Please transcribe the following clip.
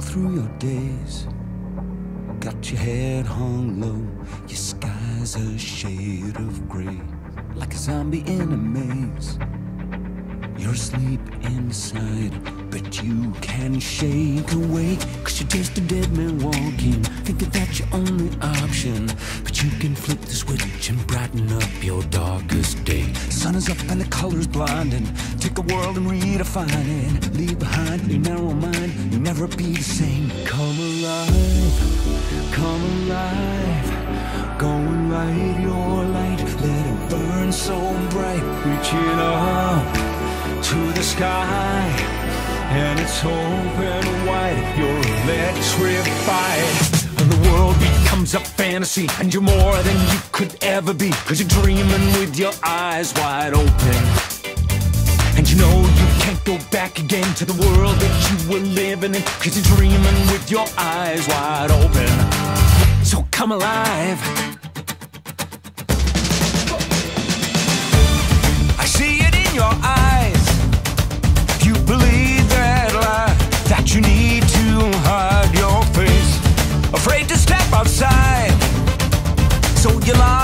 through your days. Got your head hung low, your sky's a shade of gray, like a zombie in a maze. You're asleep inside, but you can shake awake. Cause you're just a dead man walking, thinking that's your only option. But you can flip the switch and brighten up your darkest day. Sun is up and the colors blinding. Take a world and redefine it. Leave behind your narrow mind, never be the same. Come alive, come alive. Go and light your light, let it burn so bright. Reaching up to the sky. And it's open wide. You're electrified. And the world becomes a fantasy. And you're more than you could ever be. Cause you're dreaming with your eyes wide open and you know you can't go back again to the world that you were living in. Cause you're dreaming with your eyes wide open. So come alive. I see it in your eyes. You believe that lie That you need to hide your face. Afraid to step outside. So you lie.